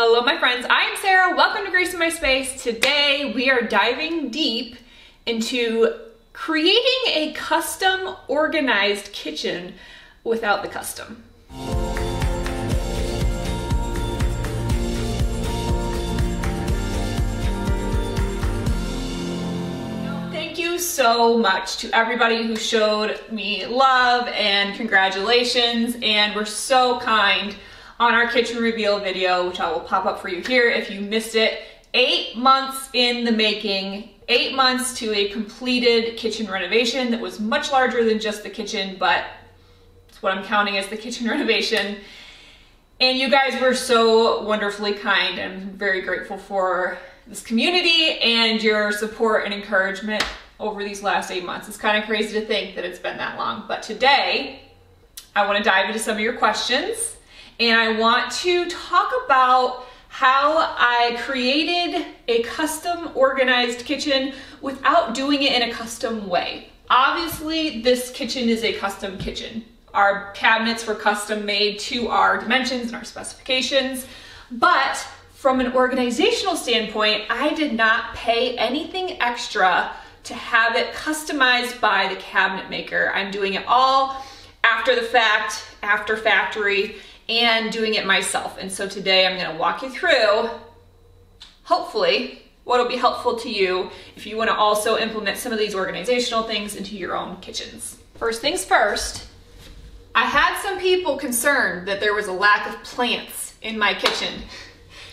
Hello my friends, I'm Sarah, welcome to Grace in My Space. Today we are diving deep into creating a custom organized kitchen without the custom. Thank you so much to everybody who showed me love and congratulations and were so kind on our kitchen reveal video, which I will pop up for you here if you missed it. Eight months in the making, eight months to a completed kitchen renovation that was much larger than just the kitchen, but it's what I'm counting as the kitchen renovation. And you guys were so wonderfully kind. I'm very grateful for this community and your support and encouragement over these last eight months. It's kind of crazy to think that it's been that long. But today, I want to dive into some of your questions and I want to talk about how I created a custom organized kitchen without doing it in a custom way. Obviously, this kitchen is a custom kitchen. Our cabinets were custom made to our dimensions and our specifications, but from an organizational standpoint, I did not pay anything extra to have it customized by the cabinet maker. I'm doing it all after the fact, after factory, and doing it myself. And so today I'm gonna walk you through, hopefully, what'll be helpful to you if you wanna also implement some of these organizational things into your own kitchens. First things first, I had some people concerned that there was a lack of plants in my kitchen.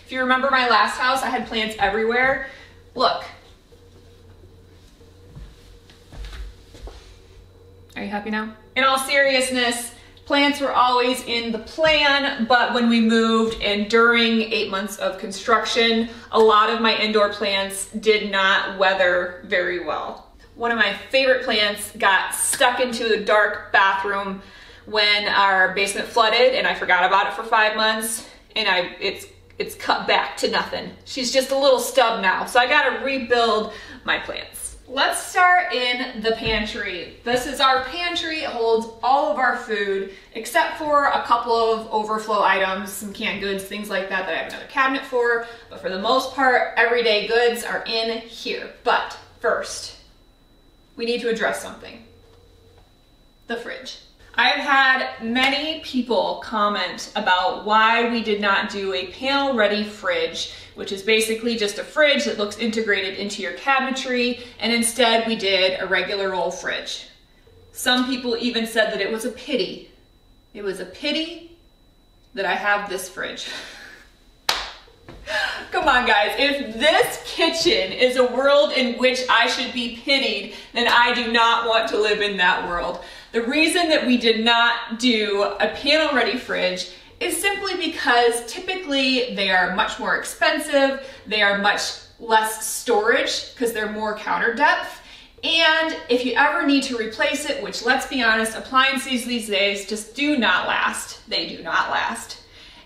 If you remember my last house, I had plants everywhere. Look. Are you happy now? In all seriousness, Plants were always in the plan, but when we moved and during eight months of construction, a lot of my indoor plants did not weather very well. One of my favorite plants got stuck into the dark bathroom when our basement flooded and I forgot about it for five months and I it's it's cut back to nothing. She's just a little stub now. So I gotta rebuild my plants. Let's start in the pantry. This is our pantry. It holds all of our food except for a couple of overflow items, some canned goods, things like that that I have another cabinet for. But for the most part, everyday goods are in here. But first, we need to address something. The fridge. I've had many people comment about why we did not do a panel ready fridge, which is basically just a fridge that looks integrated into your cabinetry, and instead we did a regular old fridge. Some people even said that it was a pity. It was a pity that I have this fridge. Come on guys, if this kitchen is a world in which I should be pitied, then I do not want to live in that world. The reason that we did not do a panel ready fridge is simply because typically they are much more expensive, they are much less storage because they're more counter depth. And if you ever need to replace it, which let's be honest, appliances these days just do not last. They do not last.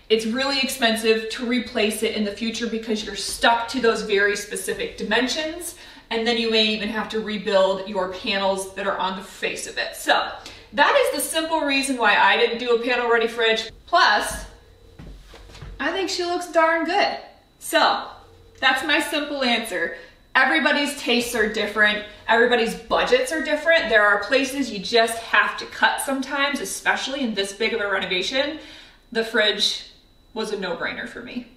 It's really expensive to replace it in the future because you're stuck to those very specific dimensions and then you may even have to rebuild your panels that are on the face of it. So that is the simple reason why I didn't do a panel ready fridge. Plus, I think she looks darn good. So that's my simple answer. Everybody's tastes are different. Everybody's budgets are different. There are places you just have to cut sometimes, especially in this big of a renovation. The fridge was a no-brainer for me.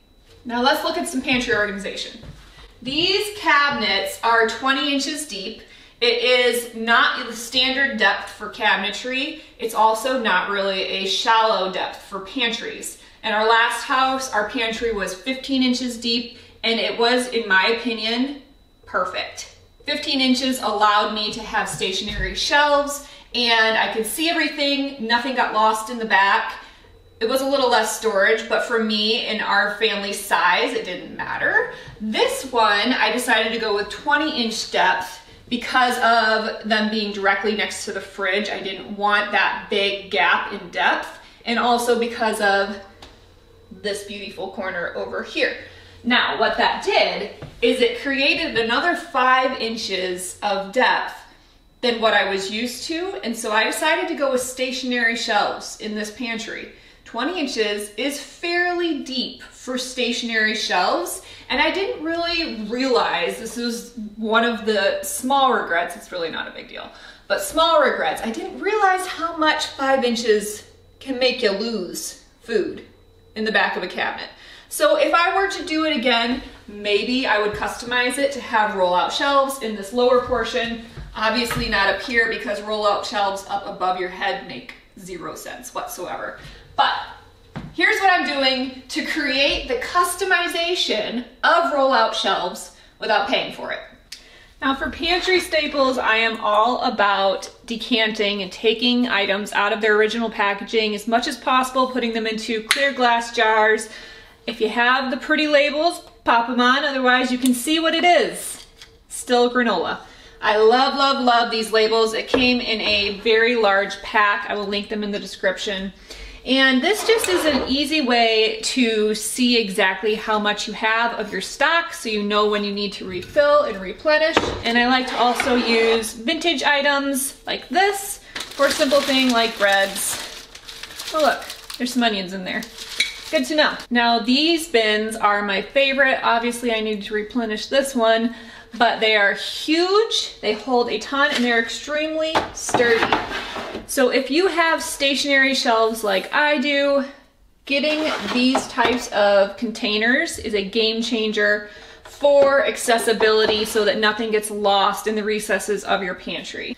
Now let's look at some pantry organization. These cabinets are 20 inches deep. It is not the standard depth for cabinetry. It's also not really a shallow depth for pantries. In our last house, our pantry was 15 inches deep and it was, in my opinion, perfect. 15 inches allowed me to have stationary shelves and I could see everything, nothing got lost in the back. It was a little less storage, but for me and our family size, it didn't matter. This one, I decided to go with 20 inch depth because of them being directly next to the fridge. I didn't want that big gap in depth. And also because of this beautiful corner over here. Now, what that did is it created another five inches of depth than what I was used to. And so I decided to go with stationary shelves in this pantry. 20 inches is fairly deep for stationary shelves. And I didn't really realize this was one of the small regrets. It's really not a big deal, but small regrets. I didn't realize how much five inches can make you lose food in the back of a cabinet. So if I were to do it again, maybe I would customize it to have rollout shelves in this lower portion. Obviously not up here because rollout shelves up above your head make zero sense whatsoever. But here's what I'm doing to create the customization of rollout shelves without paying for it. Now for pantry staples, I am all about decanting and taking items out of their original packaging as much as possible, putting them into clear glass jars. If you have the pretty labels, pop them on, otherwise you can see what it is. Still granola. I love, love, love these labels. It came in a very large pack. I will link them in the description. And this just is an easy way to see exactly how much you have of your stock so you know when you need to refill and replenish. And I like to also use vintage items like this for simple thing like breads. Oh look, there's some onions in there. Good to know. Now these bins are my favorite. Obviously I need to replenish this one, but they are huge. They hold a ton and they're extremely sturdy. So if you have stationary shelves like I do, getting these types of containers is a game changer for accessibility so that nothing gets lost in the recesses of your pantry.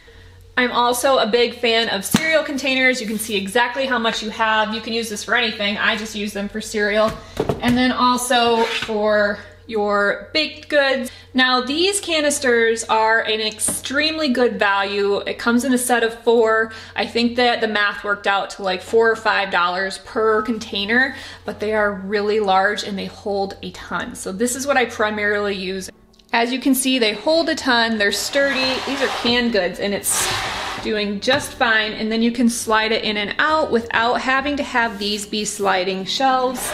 I'm also a big fan of cereal containers. You can see exactly how much you have. You can use this for anything. I just use them for cereal. And then also for your baked goods. Now these canisters are an extremely good value. It comes in a set of four. I think that the math worked out to like four or five dollars per container, but they are really large and they hold a ton. So this is what I primarily use. As you can see, they hold a ton, they're sturdy. These are canned goods and it's doing just fine. And then you can slide it in and out without having to have these be sliding shelves.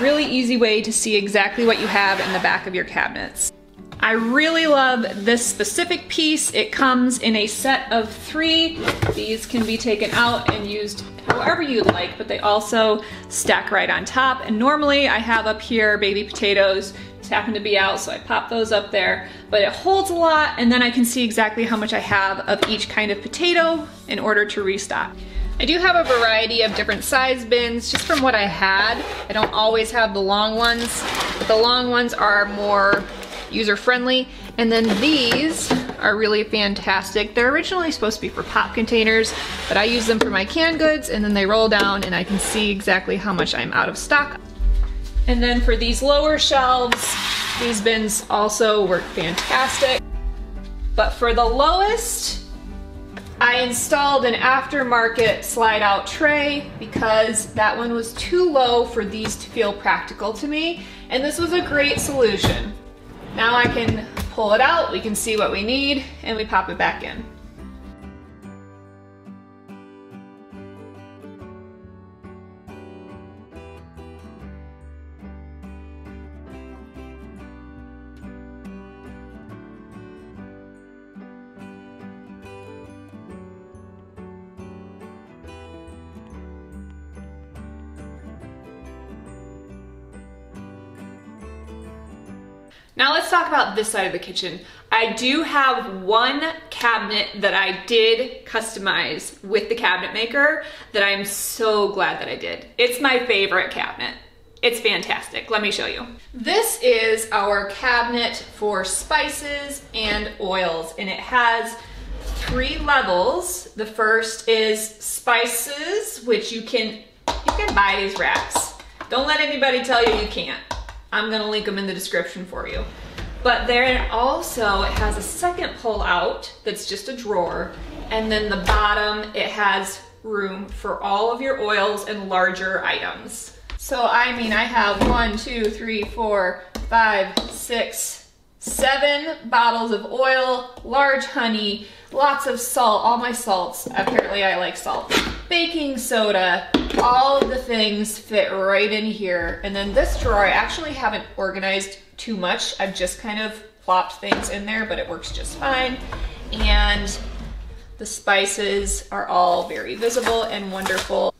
Really easy way to see exactly what you have in the back of your cabinets. I really love this specific piece. It comes in a set of three. These can be taken out and used however you'd like, but they also stack right on top. And normally I have up here baby potatoes, just happen to be out, so I pop those up there. But it holds a lot, and then I can see exactly how much I have of each kind of potato in order to restock. I do have a variety of different size bins just from what I had. I don't always have the long ones, but the long ones are more user-friendly. And then these are really fantastic. They're originally supposed to be for pop containers, but I use them for my canned goods and then they roll down and I can see exactly how much I'm out of stock. And then for these lower shelves, these bins also work fantastic. But for the lowest, I installed an aftermarket slide out tray because that one was too low for these to feel practical to me. And this was a great solution. Now I can pull it out, we can see what we need, and we pop it back in. Now let's talk about this side of the kitchen. I do have one cabinet that I did customize with the cabinet maker that I'm so glad that I did. It's my favorite cabinet. It's fantastic. Let me show you. This is our cabinet for spices and oils and it has three levels. The first is spices, which you can you can buy these racks. Don't let anybody tell you you can't. I'm gonna link them in the description for you. But there also, it has a second pull out that's just a drawer. And then the bottom, it has room for all of your oils and larger items. So I mean, I have one, two, three, four, five, six, seven bottles of oil, large honey, lots of salt, all my salts. Apparently I like salt. Baking soda, all of the things fit right in here. And then this drawer, I actually haven't organized too much. I've just kind of plopped things in there, but it works just fine. And the spices are all very visible and wonderful.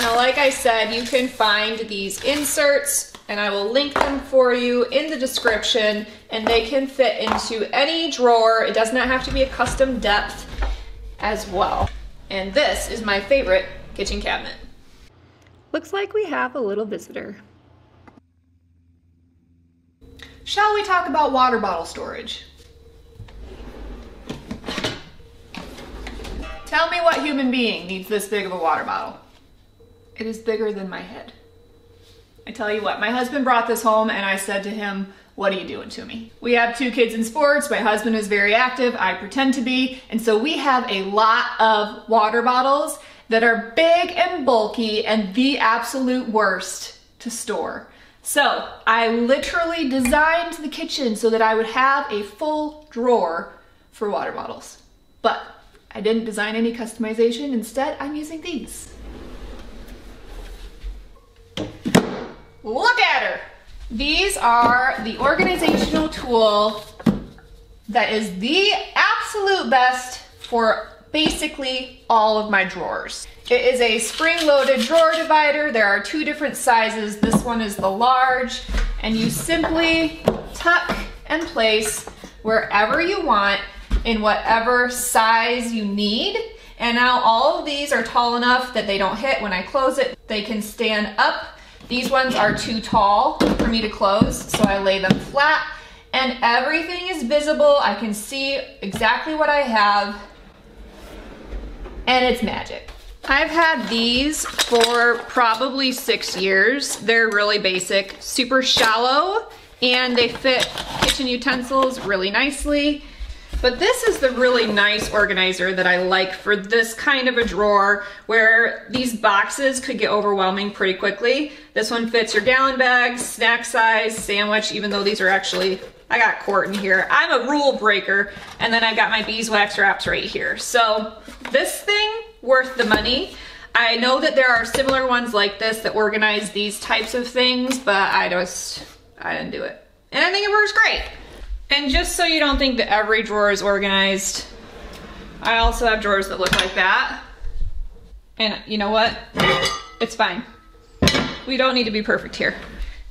Now, like I said, you can find these inserts and I will link them for you in the description and they can fit into any drawer. It does not have to be a custom depth as well. And this is my favorite kitchen cabinet. Looks like we have a little visitor. Shall we talk about water bottle storage? Tell me what human being needs this big of a water bottle. It is bigger than my head. I tell you what, my husband brought this home and I said to him, what are you doing to me? We have two kids in sports. My husband is very active. I pretend to be. And so we have a lot of water bottles that are big and bulky and the absolute worst to store. So I literally designed the kitchen so that I would have a full drawer for water bottles. But I didn't design any customization. Instead, I'm using these. Look at her. These are the organizational tool that is the absolute best for basically all of my drawers. It is a spring-loaded drawer divider. There are two different sizes. This one is the large, and you simply tuck and place wherever you want in whatever size you need. And now all of these are tall enough that they don't hit when I close it. They can stand up these ones are too tall for me to close, so I lay them flat and everything is visible. I can see exactly what I have and it's magic. I've had these for probably six years. They're really basic, super shallow, and they fit kitchen utensils really nicely. But this is the really nice organizer that I like for this kind of a drawer where these boxes could get overwhelming pretty quickly. This one fits your gallon bags, snack size, sandwich, even though these are actually, I got quart in here. I'm a rule breaker. And then I've got my beeswax wraps right here. So this thing, worth the money. I know that there are similar ones like this that organize these types of things, but I just, I didn't do it. And I think it works great. And just so you don't think that every drawer is organized, I also have drawers that look like that. And you know what? It's fine. We don't need to be perfect here.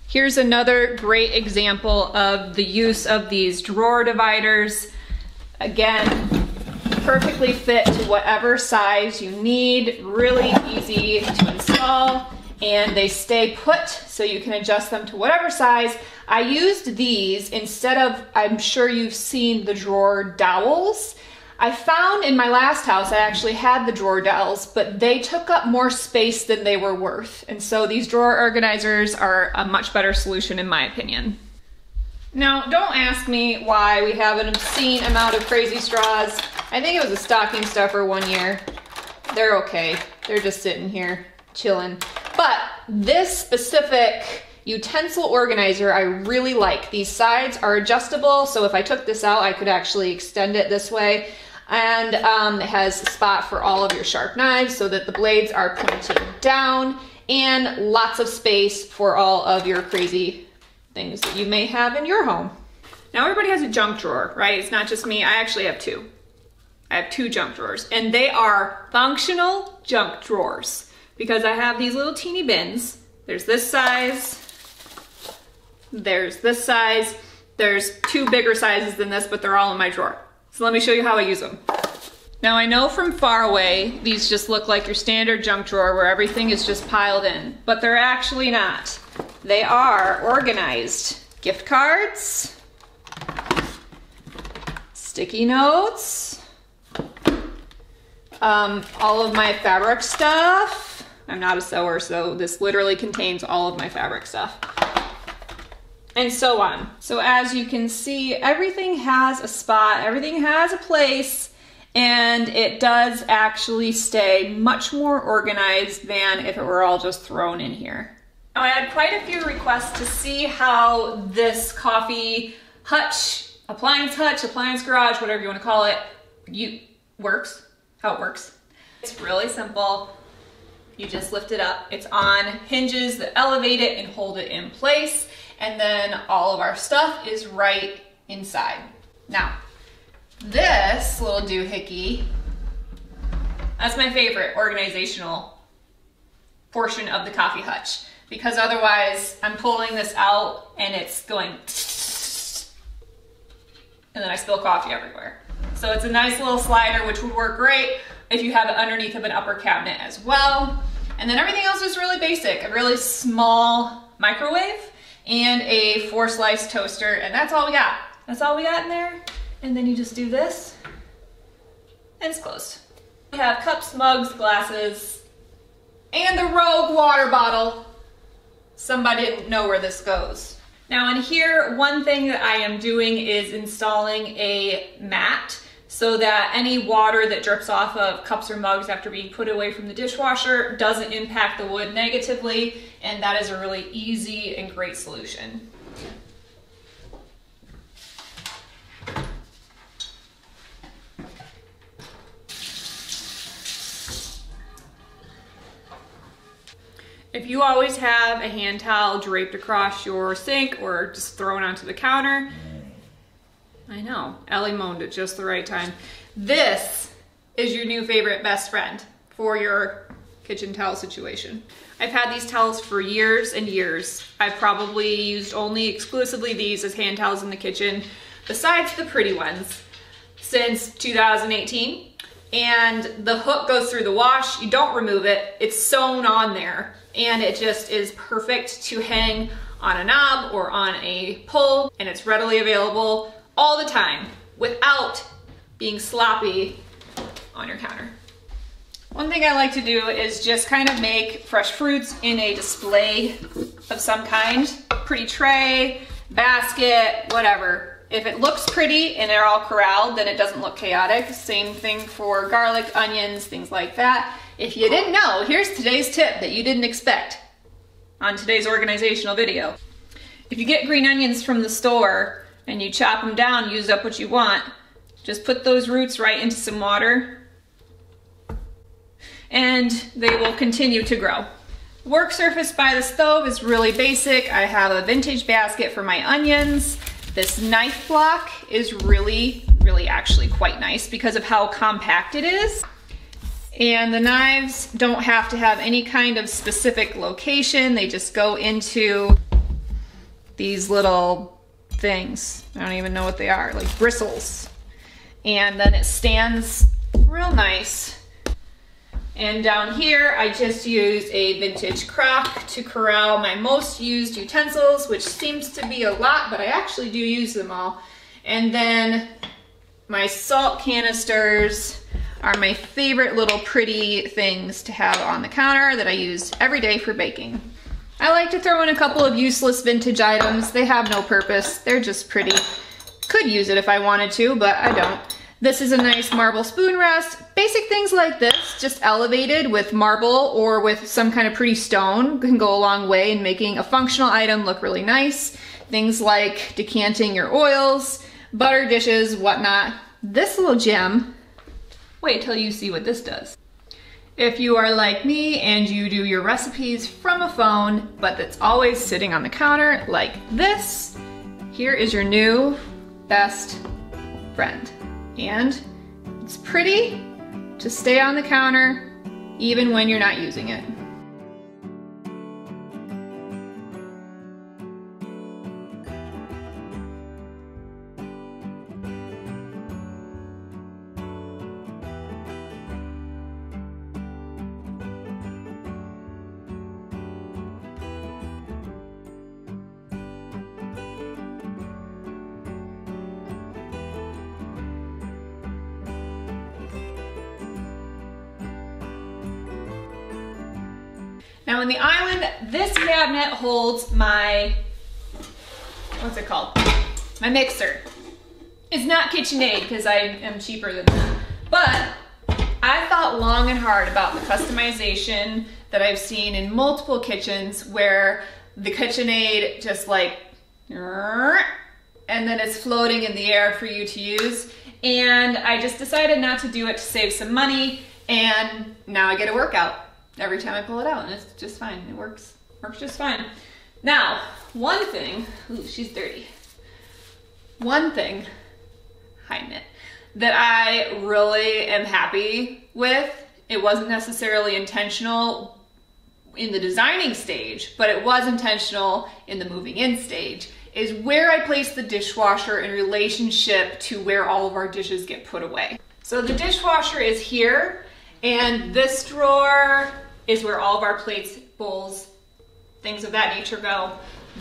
Here's another great example of the use of these drawer dividers. Again, perfectly fit to whatever size you need, really easy to install and they stay put so you can adjust them to whatever size. I used these instead of, I'm sure you've seen the drawer dowels. I found in my last house I actually had the drawer dowels, but they took up more space than they were worth. And so these drawer organizers are a much better solution in my opinion. Now, don't ask me why we have an obscene amount of crazy straws. I think it was a stocking stuffer one year. They're okay. They're just sitting here chilling. This specific utensil organizer I really like. These sides are adjustable, so if I took this out, I could actually extend it this way. And um, it has a spot for all of your sharp knives so that the blades are pointing down and lots of space for all of your crazy things that you may have in your home. Now everybody has a junk drawer, right? It's not just me, I actually have two. I have two junk drawers and they are functional junk drawers because I have these little teeny bins. There's this size, there's this size, there's two bigger sizes than this, but they're all in my drawer. So let me show you how I use them. Now I know from far away, these just look like your standard junk drawer where everything is just piled in, but they're actually not. They are organized. Gift cards, sticky notes, um, all of my fabric stuff, I'm not a sewer, so this literally contains all of my fabric stuff. And so on. So as you can see, everything has a spot, everything has a place, and it does actually stay much more organized than if it were all just thrown in here. Now I had quite a few requests to see how this coffee hutch, appliance hutch, appliance garage, whatever you want to call it, you works, how it works. It's really simple. You just lift it up. It's on hinges that elevate it and hold it in place. And then all of our stuff is right inside. Now, this little doohickey, that's my favorite organizational portion of the coffee hutch because otherwise I'm pulling this out and it's going and then I spill coffee everywhere. So it's a nice little slider which would work great if you have it underneath of an upper cabinet as well. And then everything else is really basic, a really small microwave and a four slice toaster and that's all we got. That's all we got in there. And then you just do this and it's closed. We have cups, mugs, glasses, and the Rogue water bottle. Somebody didn't know where this goes. Now in here, one thing that I am doing is installing a mat so that any water that drips off of cups or mugs after being put away from the dishwasher doesn't impact the wood negatively, and that is a really easy and great solution. If you always have a hand towel draped across your sink or just thrown onto the counter, I know, Ellie moaned at just the right time. This is your new favorite best friend for your kitchen towel situation. I've had these towels for years and years. I've probably used only exclusively these as hand towels in the kitchen, besides the pretty ones, since 2018. And the hook goes through the wash, you don't remove it, it's sewn on there and it just is perfect to hang on a knob or on a pull and it's readily available all the time without being sloppy on your counter. One thing I like to do is just kind of make fresh fruits in a display of some kind. Pretty tray, basket, whatever. If it looks pretty and they're all corralled, then it doesn't look chaotic. Same thing for garlic, onions, things like that. If you didn't know, here's today's tip that you didn't expect on today's organizational video. If you get green onions from the store and you chop them down, use up what you want, just put those roots right into some water and they will continue to grow. Work surface by the stove is really basic. I have a vintage basket for my onions. This knife block is really, really actually quite nice because of how compact it is. And the knives don't have to have any kind of specific location. They just go into these little things. I don't even know what they are, like bristles. And then it stands real nice. And down here, I just use a vintage crock to corral my most used utensils, which seems to be a lot, but I actually do use them all. And then my salt canisters, are my favorite little pretty things to have on the counter that I use every day for baking. I like to throw in a couple of useless vintage items. They have no purpose. They're just pretty. Could use it if I wanted to, but I don't. This is a nice marble spoon rest. Basic things like this, just elevated with marble or with some kind of pretty stone can go a long way in making a functional item look really nice. Things like decanting your oils, butter dishes, whatnot. This little gem Wait till you see what this does. If you are like me and you do your recipes from a phone, but that's always sitting on the counter like this, here is your new best friend. And it's pretty to stay on the counter even when you're not using it. Now in the island, this cabinet holds my, what's it called? My mixer. It's not KitchenAid because I am cheaper than that. But I thought long and hard about the customization that I've seen in multiple kitchens where the KitchenAid just like, and then it's floating in the air for you to use. And I just decided not to do it to save some money and now I get a workout every time I pull it out and it's just fine. It works, works just fine. Now, one thing, ooh, she's dirty. One thing, hiding it, that I really am happy with, it wasn't necessarily intentional, in the designing stage, but it was intentional in the moving in stage, is where I place the dishwasher in relationship to where all of our dishes get put away. So the dishwasher is here, and this drawer is where all of our plates, bowls, things of that nature go.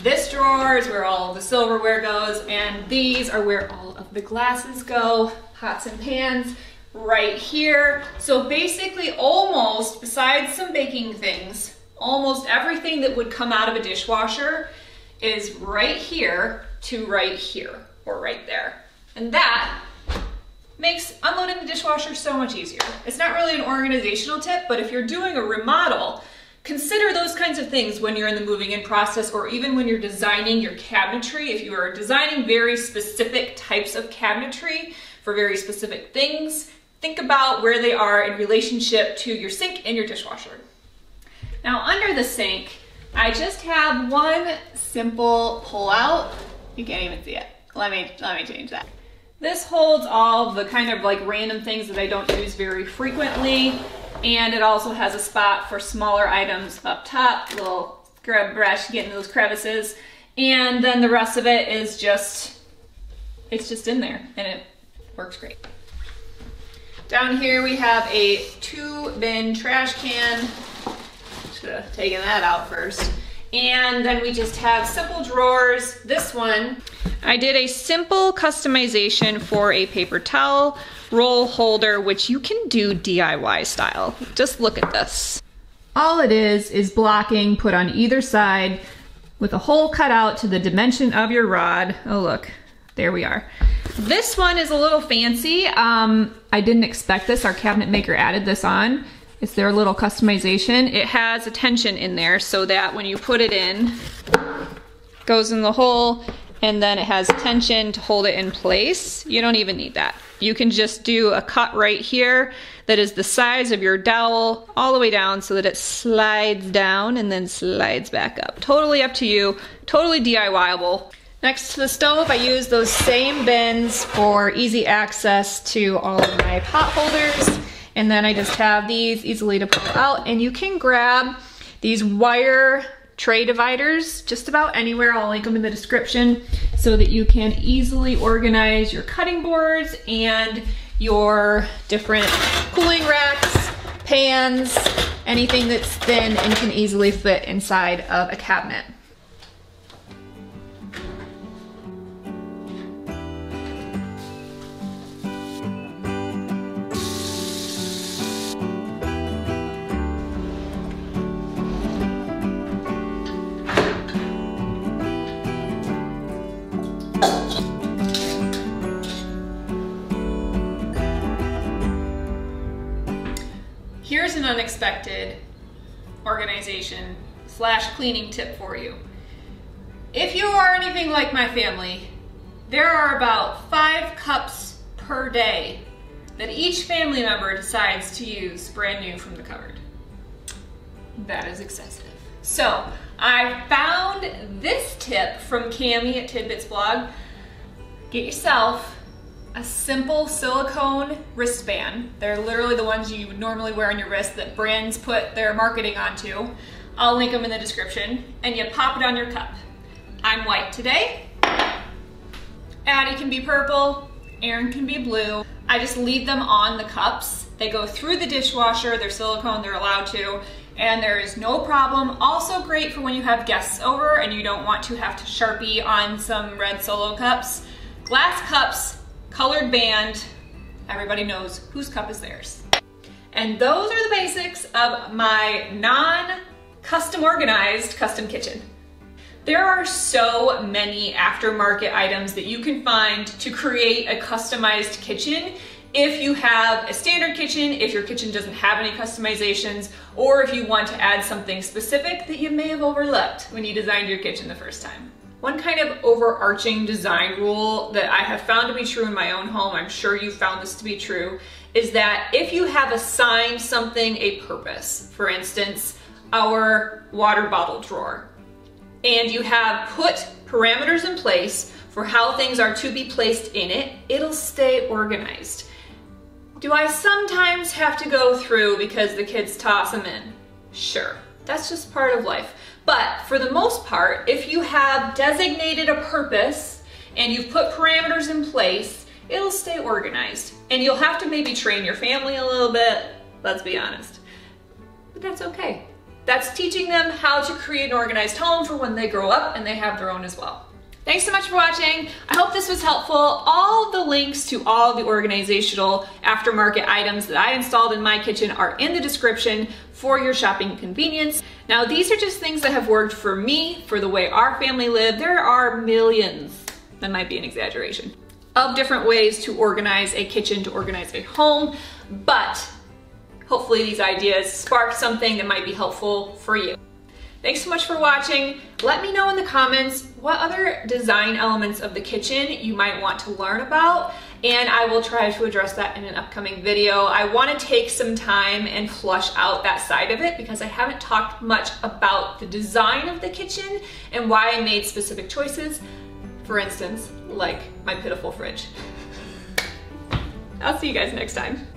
This drawer is where all the silverware goes, and these are where all of the glasses go, pots and pans, right here. So basically almost, besides some baking things, almost everything that would come out of a dishwasher is right here to right here, or right there. And that makes unloading the dishwasher so much easier. It's not really an organizational tip, but if you're doing a remodel, consider those kinds of things when you're in the moving in process or even when you're designing your cabinetry. If you are designing very specific types of cabinetry for very specific things, think about where they are in relationship to your sink and your dishwasher. Now under the sink, I just have one simple pull out. You can't even see it. Let me, let me change that. This holds all the kind of like random things that I don't use very frequently. And it also has a spot for smaller items up top, little scrub brush, get into those crevices. And then the rest of it is just, it's just in there and it works great. Down here we have a two bin trash can. Should have taken that out first. And then we just have simple drawers. This one, I did a simple customization for a paper towel roll holder, which you can do DIY style. Just look at this. All it is is blocking put on either side with a hole cut out to the dimension of your rod. Oh look, there we are. This one is a little fancy. Um, I didn't expect this. Our cabinet maker added this on. It's their little customization. It has a tension in there so that when you put it in, goes in the hole and then it has tension to hold it in place. You don't even need that. You can just do a cut right here that is the size of your dowel all the way down so that it slides down and then slides back up. Totally up to you, totally DIYable. Next to the stove, I use those same bins for easy access to all of my pot holders. And then I just have these easily to pull out and you can grab these wire tray dividers just about anywhere. I'll link them in the description so that you can easily organize your cutting boards and your different cooling racks, pans, anything that's thin and can easily fit inside of a cabinet. Here's an unexpected organization slash cleaning tip for you. If you are anything like my family, there are about five cups per day that each family member decides to use brand new from the cupboard. That is excessive. So I found this tip from Cami at Tidbits blog. Get yourself a simple silicone wristband. They're literally the ones you would normally wear on your wrist that brands put their marketing onto. I'll link them in the description. And you pop it on your cup. I'm white today. Addie can be purple. Aaron can be blue. I just leave them on the cups. They go through the dishwasher. They're silicone, they're allowed to. And there is no problem. Also great for when you have guests over and you don't want to have to Sharpie on some red solo cups. Glass cups colored band, everybody knows whose cup is theirs. And those are the basics of my non-custom organized custom kitchen. There are so many aftermarket items that you can find to create a customized kitchen if you have a standard kitchen, if your kitchen doesn't have any customizations, or if you want to add something specific that you may have overlooked when you designed your kitchen the first time. One kind of overarching design rule that I have found to be true in my own home, I'm sure you found this to be true, is that if you have assigned something a purpose, for instance, our water bottle drawer, and you have put parameters in place for how things are to be placed in it, it'll stay organized. Do I sometimes have to go through because the kids toss them in? Sure. That's just part of life. But for the most part, if you have designated a purpose and you've put parameters in place, it'll stay organized. And you'll have to maybe train your family a little bit, let's be honest. But that's okay. That's teaching them how to create an organized home for when they grow up and they have their own as well. Thanks so much for watching. I hope this was helpful. All the links to all the organizational aftermarket items that I installed in my kitchen are in the description for your shopping convenience. Now, these are just things that have worked for me, for the way our family lived. There are millions, that might be an exaggeration, of different ways to organize a kitchen, to organize a home, but hopefully these ideas spark something that might be helpful for you. Thanks so much for watching. Let me know in the comments what other design elements of the kitchen you might want to learn about and I will try to address that in an upcoming video. I want to take some time and flush out that side of it because I haven't talked much about the design of the kitchen and why I made specific choices. For instance, like my pitiful fridge. I'll see you guys next time.